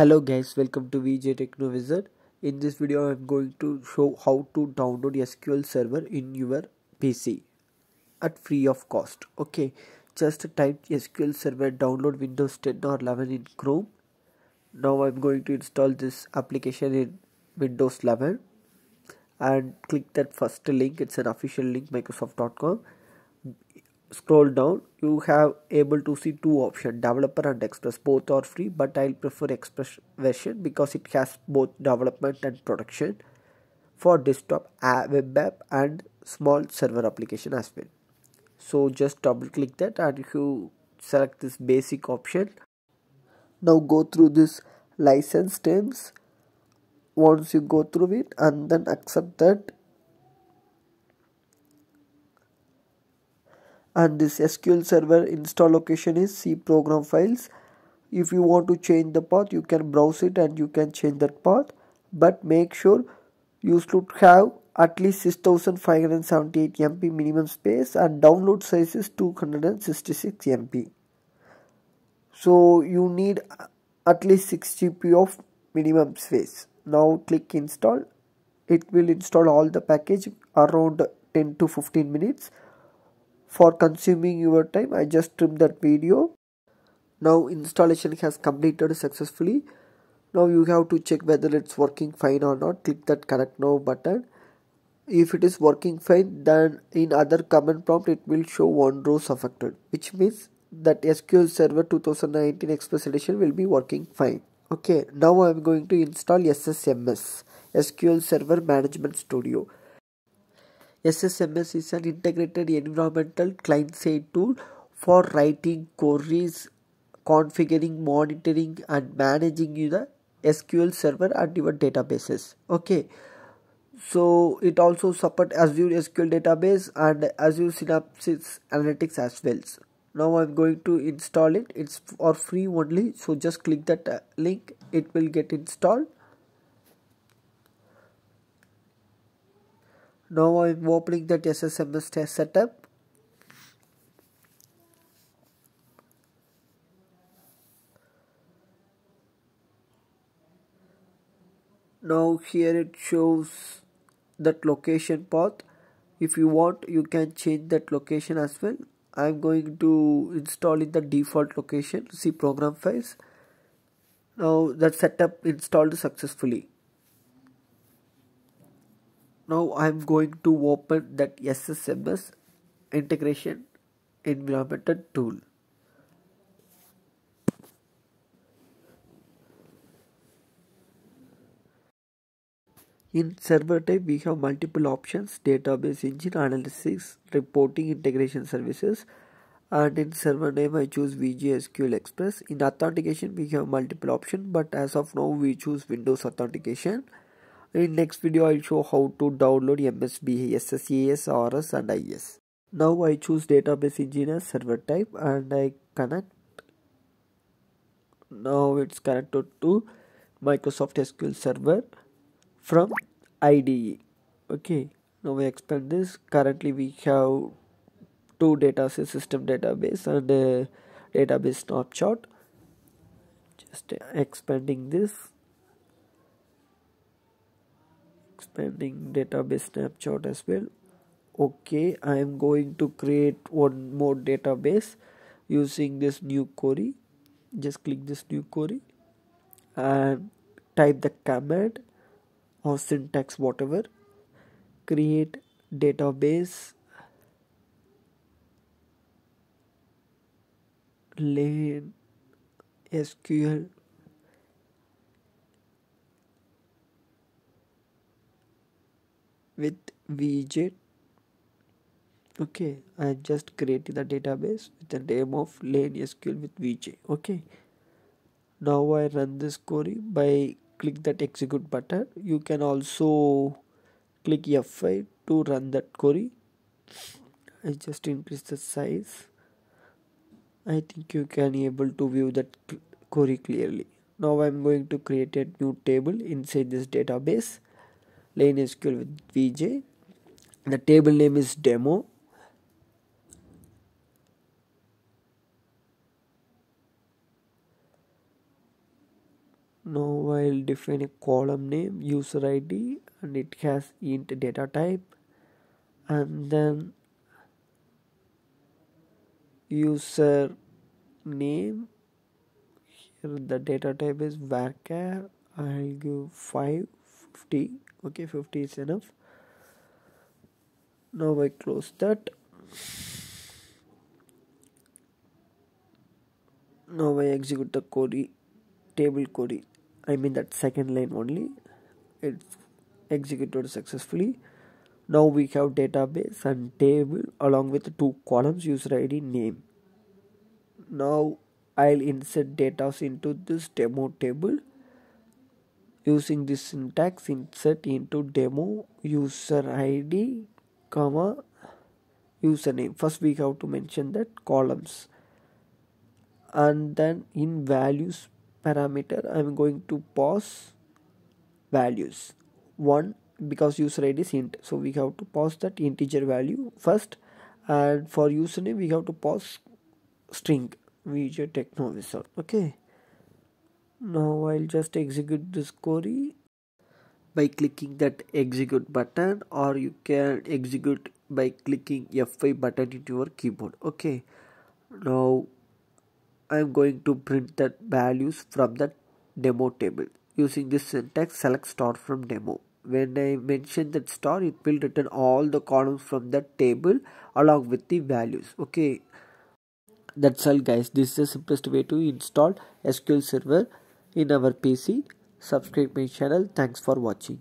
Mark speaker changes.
Speaker 1: Hello guys, welcome to VJ Techno Wizard. In this video I am going to show how to download SQL Server in your PC at free of cost. Okay, just type SQL Server download Windows 10 or 11 in Chrome. Now I am going to install this application in Windows 11 and click that first link. It's an official link microsoft.com scroll down you have able to see two options developer and express. Both are free but i'll prefer express version because it has both development and production for desktop web app and small server application as well. So just double click that and you select this basic option now go through this license terms. Once you go through it and then accept that and this SQL server install location is C program files. If you want to change the path you can browse it and you can change that path. But make sure you should have at least 6578 MB minimum space and download size is 266 MB so you need at least 6 GB of minimum space. Now click install. It will install all the package around 10 to 15 minutes for consuming your time. I just trimmed that video. Now installation has completed successfully. Now you have to check whether it's working fine or not. Click that connect now button. If it is working fine then in other command prompt it will show one row affected which means that sql server 2019 express edition will be working fine. Okay now i'm going to install ssms sql server management studio SSMS is an integrated environmental client-side tool for writing queries, configuring, monitoring and managing the SQL server and your databases. Okay. So it also support Azure SQL database and Azure Synapse Analytics as well. Now I'm going to install it. It's for free only. So just click that uh, link. It will get installed. Now I'm opening that SSMS test setup now here it shows that location path. If you want you can change that location as well. I'm going to install in the default location C program files. Now that setup installed successfully now I'm going to open that SSMS integration environmental tool. In server type we have multiple options database engine analysis reporting integration services and in server name I choose VJSQL Express. In authentication we have multiple options but as of now we choose Windows authentication in next video I'll show how to download MSB, SSAS, RS and IS. Now I choose database engineer server type and I connect. Now it's connected to Microsoft SQL Server from IDE. Okay, now we expand this. Currently we have two data system database and database snapshot. Just expanding this expanding database snapshot as well. Okay i am going to create one more database using this new query. Just click this new query and type the command or syntax whatever. Create database lane sql with vj okay i just created the database with the name of lane sql with vj okay. Now i run this query by click that execute button. You can also click f5 to run that query. I just increase the size. I think you can able to view that query clearly. Now i'm going to create a new table inside this database lane SQL with VJ. The table name is demo. now I'll define a column name user ID and it has int data type and then user name here the data type is varchar I'll give 550 okay 50 is enough. Now I close that. Now I execute the query table query. I mean that second line only. It's executed successfully. Now we have database and table along with two columns user ID name. Now I'll insert data into this demo table using this syntax insert into demo user ID comma username. First we have to mention that columns. And then in values parameter I'm going to pass values. One because user ID is int. So we have to pass that integer value first. And for username we have to pass string. VJ Techno Wizard okay now I'll just execute this query by clicking that execute button or you can execute by clicking F5 button into your keyboard okay now I'm going to print the values from the demo table. Using this syntax, select star from demo. When I mention that star, it will return all the columns from the table along with the values. Okay. That's all guys. This is the simplest way to install SQL Server in our PC. Subscribe my channel. Thanks for watching.